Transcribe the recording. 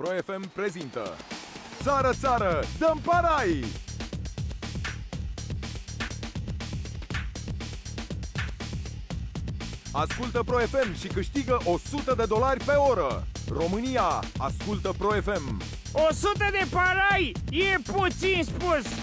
ProFM prezintă Țară, țară, dăm parai! Ascultă ProFM și câștigă 100 de dolari pe oră. România, ascultă ProFM! 100 de parai e puțin spus!